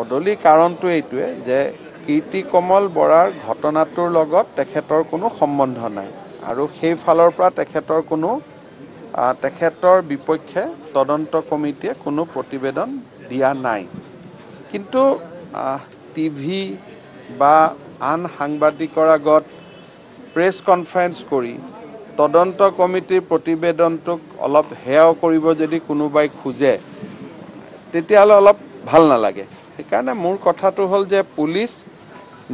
বদলি কাৰণটো এইটোৱে যে কীৰ্তি কমল বৰাৰ ঘটনাটোৰ লগত তেখেতৰ কোনো সম্বন্ধ নাই। আৰু সেইফালৰ পৰা তেখেতৰ কোনো তেখেতৰ বিপক্ষে তদন্ত কমিটিয়ে কোনো প্ৰতিবেদন দিয়া নাই। কিন্তু টিভি বা আন সাংবাদিকৰ আগত প্ৰেছ কনফাৰেন্স কৰি তদন্ত কমিটিৰ প্ৰতিবেদনটোক অলপ হেয় কৰিব যদি কোনোবাই খোজে তেতিয়াহ'লে অলপ ভাল নালাগে। সেইকাৰণে মোৰ কথাটো হ'ল যে পুলিচ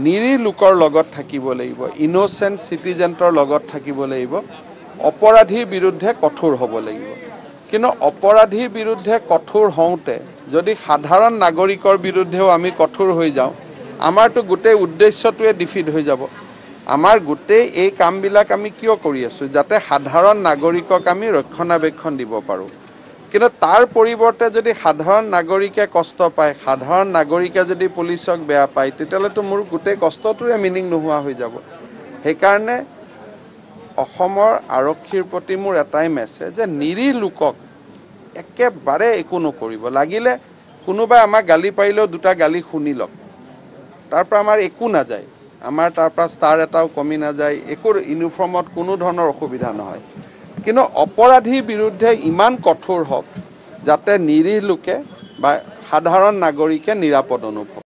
নিৰীহ লোকৰ লগত থাকিব লাগিব ইন'চেণ্ট চিটিজেণ্টৰ লগত থাকিব লাগিব অপৰাধীৰ বিৰুদ্ধে কঠোৰ হ'ব লাগিব। কিন্তু অপৰাধীৰ বিৰুদ্ধে কঠোৰ হওঁতে যদি সাধাৰণ নাগৰিকৰ বিৰুদ্ধেও আমি কঠোৰ হৈ যাওঁ আমাৰতো গোটেই উদ্দেশ্যটোৱে ডিফিট হৈ যাব। আমাৰ গোটেই এই কামবিলাক আমি কিয় কৰি আছোঁ যাতে সাধাৰণ নাগৰিকক আমি ৰক্ষণাবেক্ষণ দিব পাৰোঁ? কিন্তু তাৰ পৰিৱৰ্তে যদি সাধাৰণ নাগৰিকে কষ্ট পায় সাধাৰণ নাগৰিকে যদি পুলিচক বেয়া পায় তেতিয়াহ'লেতো মোৰ গোটেই কষ্টটোৰে মিনিং নোহোৱা হৈ যাব। সেইকাৰণে অসমৰ আৰক্ষীৰ প্ৰতি মোৰ এটাই মেছেজ যে নিৰীহ লোকক একেবাৰে একো নকৰিব। লাগিলে কোনোবাই আমাক গালি পাৰিলেও দুটা গালি শুনি লওক। তাৰ পৰা আমাৰ একো নাযায়। আমাৰ তাৰ পৰা ষ্টাৰ এটাও কমি নাযায়। একো ইউনিফৰ্মত কোনো ধৰণৰ অসুবিধা নহয়। কিন্তু অপৰাধীৰ বিৰুদ্ধে ইমান কঠোৰ হওক যাতে নিৰীহ লোকে বা সাধাৰণ নাগৰিকে নিৰাপদ অনুভৱ